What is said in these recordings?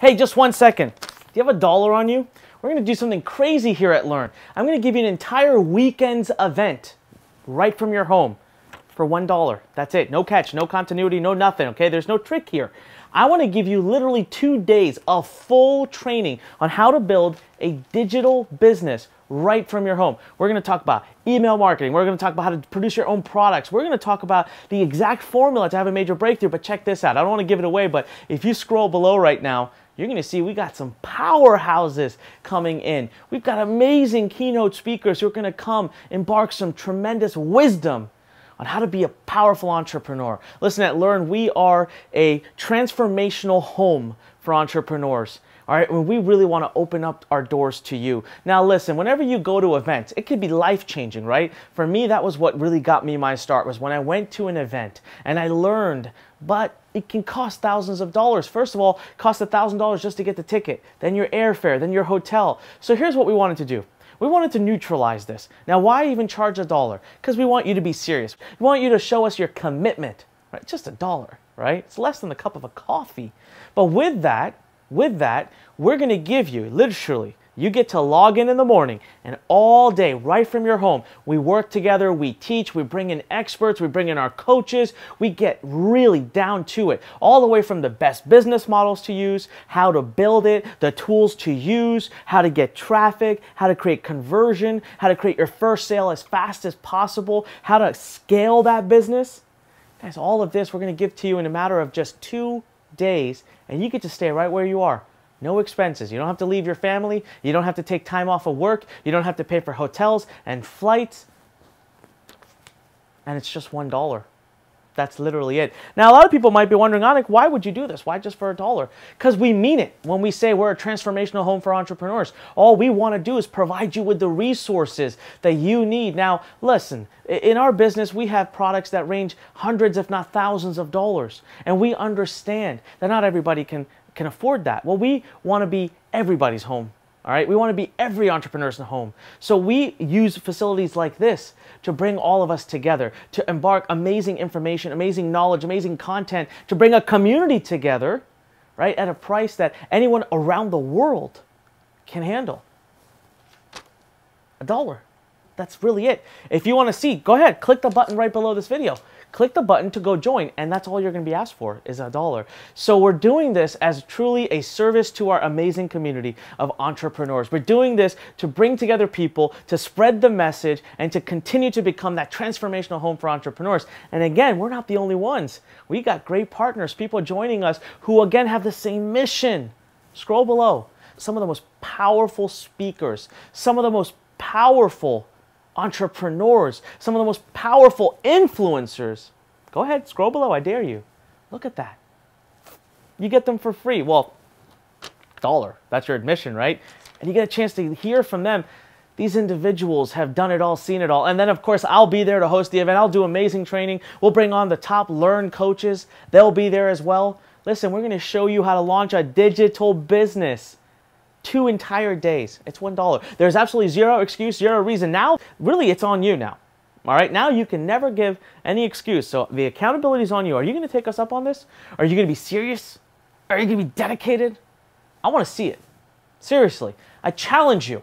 Hey, just one second. Do you have a dollar on you? We're to do something crazy here at Lurn. I'm to give you an entire weekend's event right from your home for $1. That's it. No catch, no continuity, no nothing, okay? There's no trick here. I want to give you literally two days of full training on how to build a digital business right from your home. We're going to talk about email marketing. We're going to talk about how to produce your own products. We're going to talk about the exact formula to have a major breakthrough. But check this out. I don't want to give it away, but if you scroll below right now, you're going to see we got some powerhouses coming in. We've got amazing keynote speakers who are going to come embark some tremendous wisdom on how to be a powerful entrepreneur. Listen, at Lurn, we are a transformational home for entrepreneurs. All right, when we really want to open up our doors to you. Now, listen, whenever you go to events, it could be life changing, right? For me, that was what really got me my start was when I went to an event and I learned, but it can cost thousands of dollars. First of all, cost a thousand dollars just to get the ticket, then your airfare, then your hotel. So here's what we wanted to do. We wanted to neutralize this. Now, why even charge a dollar? Because we want you to be serious. We want you to show us your commitment, right? Just a dollar, right? It's less than a cup of a coffee. But with that, with that, we're going to give you literally you get to log in in the morning and all day, right from your home, we work together, we teach, we bring in experts, we bring in our coaches, we get really down to it. All the way from the best business models to use, how to build it, the tools to use, how to get traffic, how to create conversion, how to create your first sale as fast as possible, how to scale that business. Guys, all of this we're going to give to you in a matter of just two days, and you get to stay right where you are. No expenses. You don't have to leave your family. You don't have to take time off of work. You don't have to pay for hotels and flights. And it's just $1. That's literally it. Now, a lot of people might be wondering, Anik, why would you do this? Why just for a dollar? Because we mean it when we say we're a transformational home for entrepreneurs. All we want to do is provide you with the resources that you need. Now, listen, in our business, we have products that range hundreds, if not thousands of dollars. And we understand that not everybody can can afford that. Well, we want to be everybody's home. All right, we want to be every entrepreneur's home. So we use facilities like this to bring all of us together, to embark amazing information, amazing knowledge, amazing content, to bring a community together, right, at a price that anyone around the world can handle. A dollar. That's really it. If you want to see, go ahead, click the button right below this video. Click the button to go join and that's all you're going to be asked for is a dollar. So we're doing this as truly a service to our amazing community of entrepreneurs. We're doing this to bring together people to spread the message and to continue to become that transformational home for entrepreneurs. And again we're not the only ones. We got great partners people joining us who again have the same mission. Scroll below. Some of the most powerful speakers some of the most powerful entrepreneurs, some of the most powerful influencers. Go ahead, scroll below, I dare you. Look at that. You get them for free. Well, dollar. That's your admission, right? And you get a chance to hear from them. These individuals have done it all, seen it all. And then, of course, I'll be there to host the event. I'll do amazing training. We'll bring on the top Lurn coaches, they'll be there as well. Listen, we're going to show you how to launch a digital business two entire days. It's $1. There's absolutely zero excuse, zero reason. Now, really, it's on you now. All right, now you can never give any excuse. So the accountability is on you. Are you going to take us up on this? Are you going to be serious? Are you going to be dedicated? I want to see it. Seriously, I challenge you.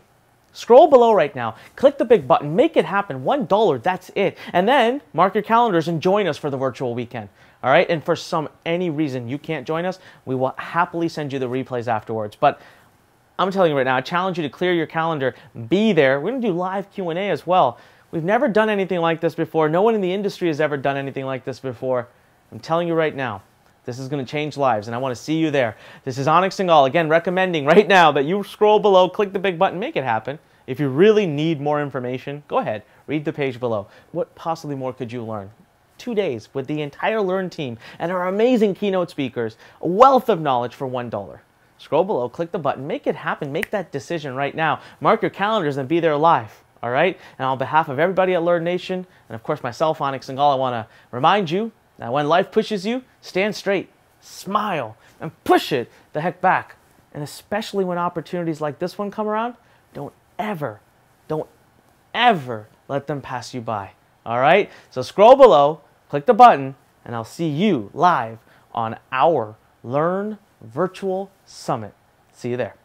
Scroll below right now, click the big button, make it happen. $1, that's it. And then mark your calendars and join us for the virtual weekend. All right, and for some any reason you can't join us, we will happily send you the replays afterwards. But I'm telling you right now, I challenge you to clear your calendar, be there. We're going to do live Q&A as well. We've never done anything like this before. No one in the industry has ever done anything like this before. I'm telling you right now, this is going to change lives, and I want to see you there. This is Anik Singal, again, recommending right now that you scroll below, click the big button, make it happen. If you really need more information, go ahead, read the page below. What possibly more could you learn? Two days with the entire Lurn team and our amazing keynote speakers, a wealth of knowledge for $1. Scroll below, click the button, make it happen, make that decision right now. Mark your calendars and be there live. All right? And on behalf of everybody at Lurn Nation, and of course myself, Anik Singal, I want to remind you that when life pushes you, stand straight, smile, and push it the heck back. And especially when opportunities like this one come around, don't ever, don't ever let them pass you by. All right? So scroll below, click the button, and I'll see you live on our Lurn virtual summit. See you there.